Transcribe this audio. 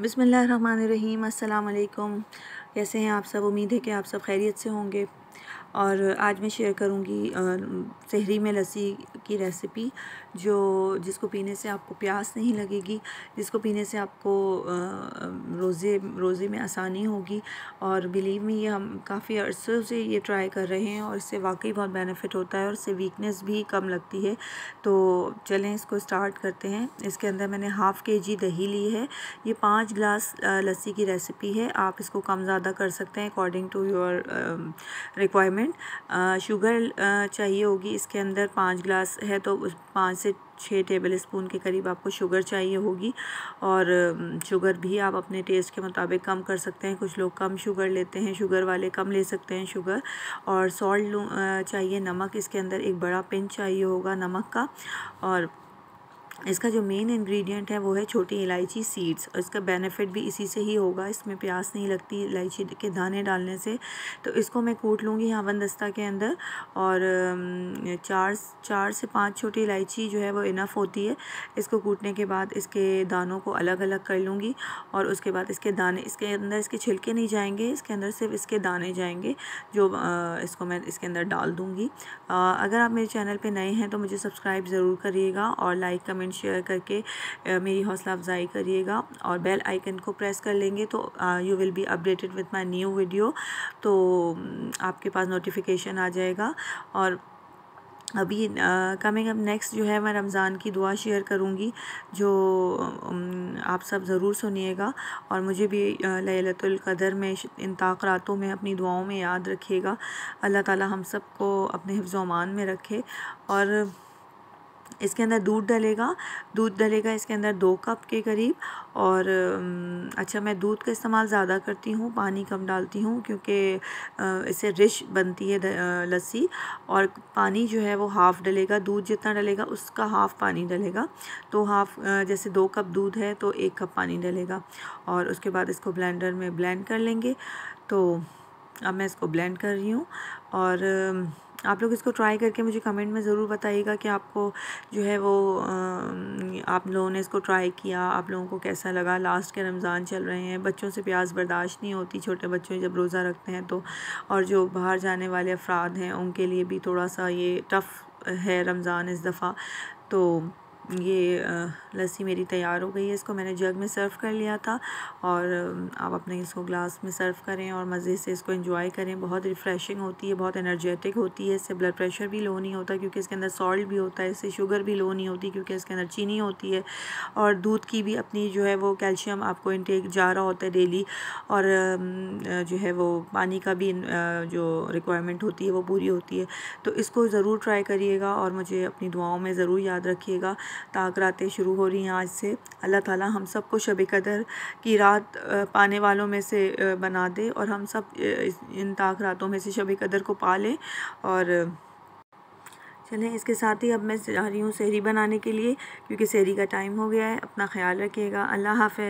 बिसमीम् अल्लाम कैसे हैं आप सब? उम्मीद है कि आप सब खैरियत से होंगे। और आज मैं शेयर करूँगी सहरी में लस्सी की रेसिपी जो, जिसको पीने से आपको प्यास नहीं लगेगी, जिसको पीने से आपको रोज़े रोज़े में आसानी होगी। और बिलीव में ये हम काफ़ी अरसों से ये ट्राई कर रहे हैं और इससे वाकई बहुत बेनिफिट होता है और इससे वीकनेस भी कम लगती है। तो चलें, इसको स्टार्ट करते हैं। इसके अंदर मैंने हाफ़ के जी दही ली है। ये पाँच गिलास लस्सी की रेसिपी है। आप इसको कम ज़्यादा कर सकते हैं according to your requirement sugar चाहिए होगी। इसके अंदर पाँच गिलास है तो पाँच से छः टेबल स्पून के करीब आपको शुगर चाहिए होगी। और शुगर भी आप अपने टेस्ट के मुताबिक कम कर सकते हैं। कुछ लोग कम शुगर लेते हैं शुगर वाले कम ले सकते हैं शुगर और सॉल्ट चाहिए नमक। इसके अंदर एक बड़ा पिंच चाहिए होगा नमक का। और इसका जो मेन इंग्रेडिएंट है वो है छोटी इलायची सीड्स और इसका बेनिफिट भी इसी से ही होगा। इसमें प्यास नहीं लगती इलायची के दाने डालने से। तो इसको मैं कूट लूँगी यहाँ बंदस्ता के अंदर और चार चार से पाँच छोटी इलायची जो है वो इनफ होती है। इसको कूटने के बाद इसके दानों को अलग अलग कर लूँगी और उसके बाद इसके दाने, इसके अंदर इसके छिलके नहीं जाएँगे, इसके अंदर सिर्फ़ इसके दाने जाएँगे जो इसको मैं इसके अंदर डाल दूँगी। अगर आप मेरे चैनल पर नए हैं तो मुझे सब्सक्राइब ज़रूर करिएगा और लाइक, कमेंट कमेंट शेयर करके मेरी हौसला अफजाई करिएगा। और बेल आइकन को प्रेस कर लेंगे तो you will be updated with my new video तो आपके पास नोटिफिकेशन आ जाएगा। और अभी कमिंग अब नेक्स्ट जो है मैं रमज़ान की दुआ शेयर करूँगी, जो आप सब ज़रूर सुनिएगा। और मुझे भी लैलतुल कदर में इन ताक़रातों में अपनी दुआओं में याद रखिएगा। अल्लाह ताला हम सबको अपने हिफ्ज़ अमान में रखे। और इसके अंदर दूध डलेगा दूध डलेगा इसके अंदर दो कप के करीब और अच्छा मैं दूध का इस्तेमाल ज़्यादा करती हूँ, पानी कम डालती हूँ क्योंकि इससे रिश बनती है लस्सी और पानी जो है वो हाफ़ डलेगा, दूध जितना डलेगा उसका हाफ़ पानी डलेगा। तो हाफ़ जैसे दो कप दूध है तो एक कप पानी डलेगा और उसके बाद इसको ब्लेंडर में ब्लेंड कर लेंगे। तो अब मैं इसको ब्लेंड कर रही हूँ और आप लोग इसको ट्राई करके मुझे कमेंट में ज़रूर बताइएगा कि आपको जो है वो आप लोगों ने इसको ट्राई किया, आप लोगों को कैसा लगा? लास्ट के रमज़ान चल रहे हैं, बच्चों से प्याज बर्दाश्त नहीं होती, छोटे बच्चों जब रोज़ा रखते हैं तो। और जो बाहर जाने वाले अफराद हैं, उनके लिए भी थोड़ा सा ये टफ़ है रमज़ान इस दफ़ा। तो ये लस्सी मेरी तैयार हो गई है, इसको मैंने जग में सर्व कर लिया था और आप अपने इसको ग्लास में सर्व करें और मज़े से इसको एंजॉय करें। बहुत रिफ़्रेशिंग होती है, बहुत एनर्जेटिक होती है, इससे ब्लड प्रेशर भी लो नहीं होता क्योंकि इसके अंदर सॉल्ट भी होता है, इससे शुगर भी लो नहीं होती क्योंकि इसके अंदर चीनी होती है और दूध की भी अपनी जो है वो कैल्शियम आपको इनटेक जा रहा होता है डेली और जो है वो पानी का भी जो रिक्वायरमेंट होती है वो पूरी होती है। तो इसको ज़रूर ट्राई करिएगा और मुझे अपनी दुआओं में ज़रूर याद रखिएगा। ताक रातें शुरू हो रही हैं आज से। अल्लाह ताला हम सबको शब कदर की रात पाने वालों में से बना दे और हम सब इन ताक रातों में से शब कदर को पा लें और, चलें इसके साथ ही अब मैं जा रही हूँ शहरी बनाने के लिए, क्योंकि शहरी का टाइम हो गया है। अपना ख्याल रखिएगा। अल्लाह हाफ़